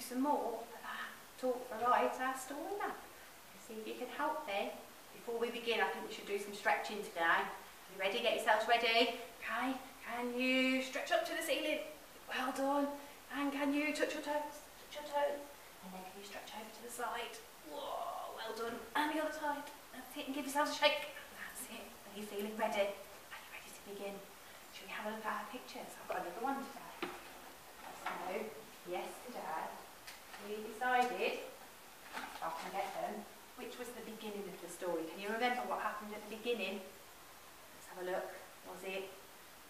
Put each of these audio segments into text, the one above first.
do some more of our talk our story map. See if you can help me. Before we begin, I think we should do some stretching today. Are you ready? Get yourselves ready. Okay, can you stretch up to the ceiling? Well done. And can you touch your toes? Touch your toes. And then can you stretch over to the side? Whoa, well done. And the other side. That's it. And give yourselves a shake. That's it. Are you feeling ready? Are you ready to begin? Should we have a look at our pictures? I've got another one today. So, yesterday, we decided, if I can get them, which was the beginning of the story. Can you remember what happened at the beginning? Let's have a look. Was it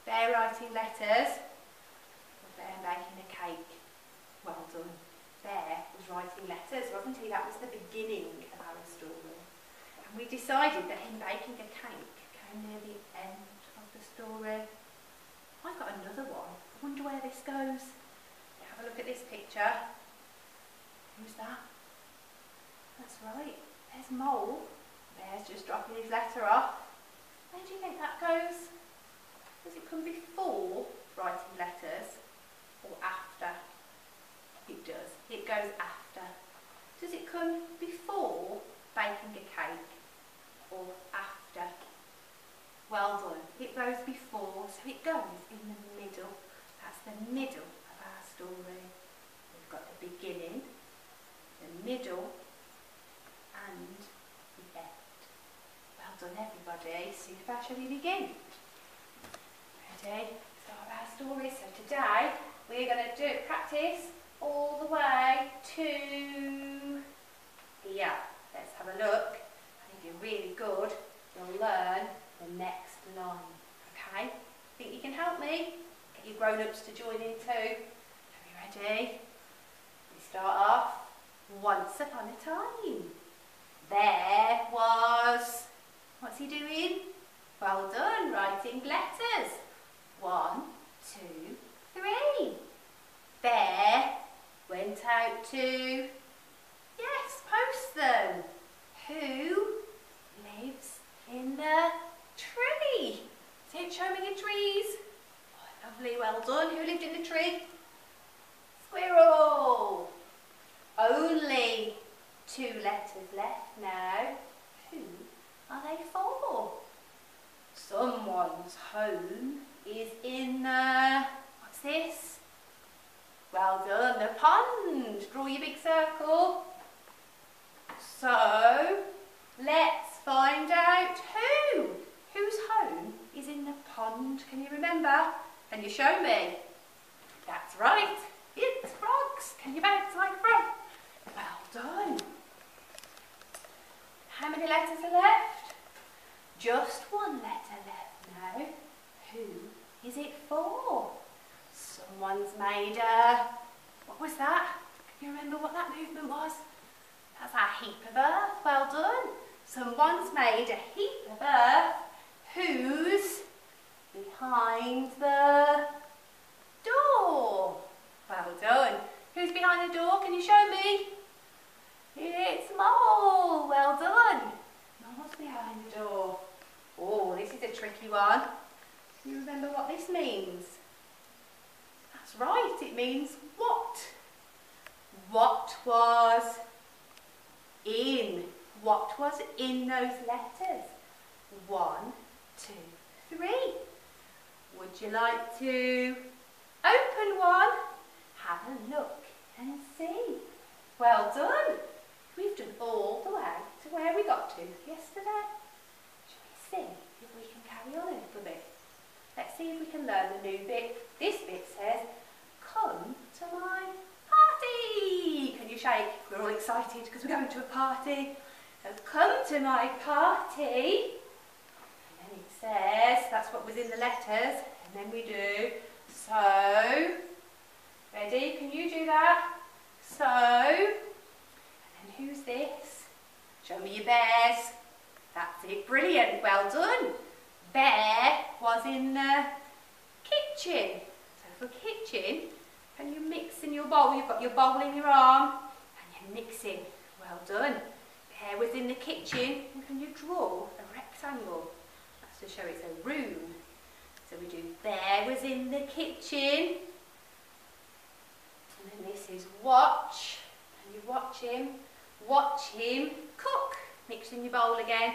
Bear writing letters or Bear making a cake? Well done. Bear was writing letters, wasn't he? That was the beginning of our story. And we decided that him baking a cake came near the end of the story. I've got another one. I wonder where this goes. Have a look at this picture. Who's that? That's right. There's Mole. Bear's just dropping his letter off. Where do you think that goes? Does it come before writing letters or after? It does. It goes after. Does it come before baking a cake or after? Well done. It goes before, so it goes in the middle. That's the middle of our story. We've got the beginning, the middle, and the end. Well done everybody. Super, shall we begin? Ready? Start our story. So today we're going to do practice all the way to here. Let's have a look. And if you're really good, you'll learn the next line. Okay? Think you can help me? Get your grown-ups to join in too. Are you ready? We start off. Once upon a time. There was, what's he doing? Well done, writing letters. One, two, three. Bear went out to, yes, post them. Who lives in the tree? Say, show me your trees. Oh, lovely, well done. Who lived in the tree? Squirrel. Only two letters left now. Who are they for? Someone's home is in the, what's this? Well done, the pond. Draw your big circle. So, let's find out who. Whose home is in the pond? Can you remember? Can you show me? That's right. It's frogs. Can you bounce like a frog? Well done. How many letters are left? Just one letter left now. Who is it for? Someone's made a... What was that? Can you remember what that movement was? That's a heap of earth. Well done. Someone's made a heap of earth. Who's behind the door? Well done. Who's behind the door? Can you show me? It's Mole. Well done. Mole's behind the door. Oh, this is a tricky one. Do you remember what this means? That's right, it means what? What was in? What was in those letters? One, two, three. Would you like to open one? Have a look and see. Well done. We've done all the way to where we got to yesterday. Shall we see if we can carry on a little bit? Let's see if we can learn the new bit. This bit says, come to my party. Can you shake? We're all excited because we're going to a party. So come to my party. And then it says, that's what was in the letters. And then we do, so, ready? Can you do that? So, and then who's this? Show me your bears. That's it, brilliant, well done. Bear was in the kitchen. So for kitchen, can you mix in your bowl? You've got your bowl in your arm and mixing. Well done. Bear was in the kitchen. And can you draw a rectangle? That's to show it's a room. So we do Bear was in the kitchen. And then this is watch. And you watch him, watch him cook. Mix in your bowl again.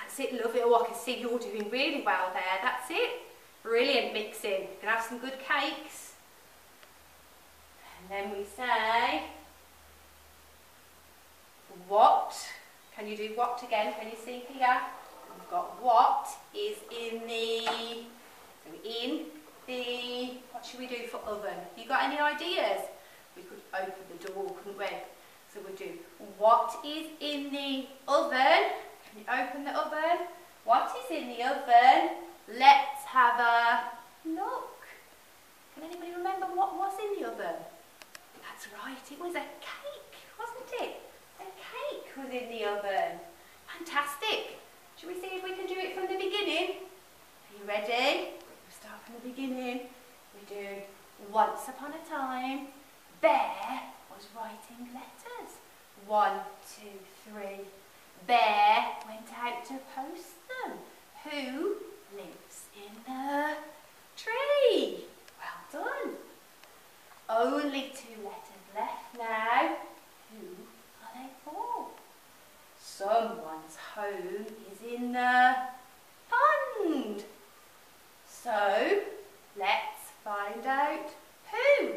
That's it, love it. Oh, I can see you're doing really well there. That's it. Brilliant mixing. You can have some good cakes. And then we say, what? Can you do what again? Can you see here? We've got what is in the, so in the, what should we do for oven? You got any ideas? We could open the door, couldn't we? So we'll do what is in the oven. Can you open the oven? What is in the oven? Let's have a look. Can anybody remember what was in the oven? That's right, it was a cake, wasn't it? Was in the oven. Fantastic. Shall we see if we can do it from the beginning? Are you ready? We'll start from the beginning. We do once upon a time, Bear was writing letters. One, two, three. Bear went out to post them. Who lives in the tree? Well done. Only two letters left now. Who are they for? Someone's home is in the pond. So, let's find out who.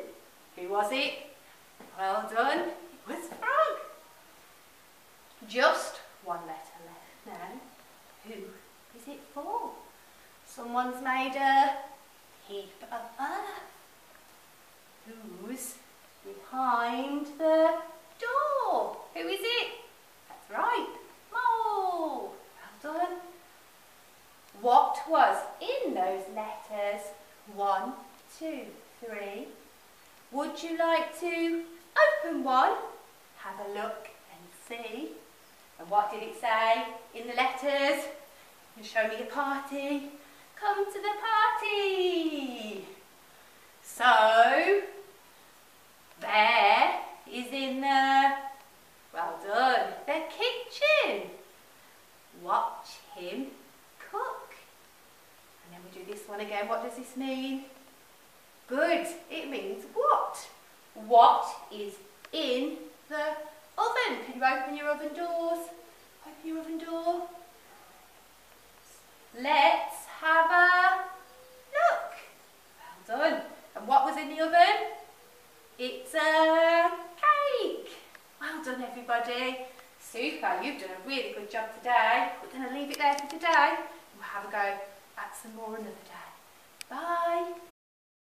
Who was it? Well done. It was frog. Just one letter left now. Who is it for? Someone's made a heap of earth. Who's behind the door? Who is it? That's right, mole. Well done. Was in those letters? One, two, three. Would you like to open one? Have a look and see. And what did it say in the letters? You show me your party. Come to the party. So, there is in the, well done, the kitchen. Watch him cook. And then we do What does this mean? Good. It means what? What is in the oven? Can you open your oven doors? Open your oven door. Let's have a look. Well done. And what was in the oven? It's a cake. Well done everybody. Super, you've done a really good job today. We're going to leave it there for today. We'll have a go at some more another day. Bye.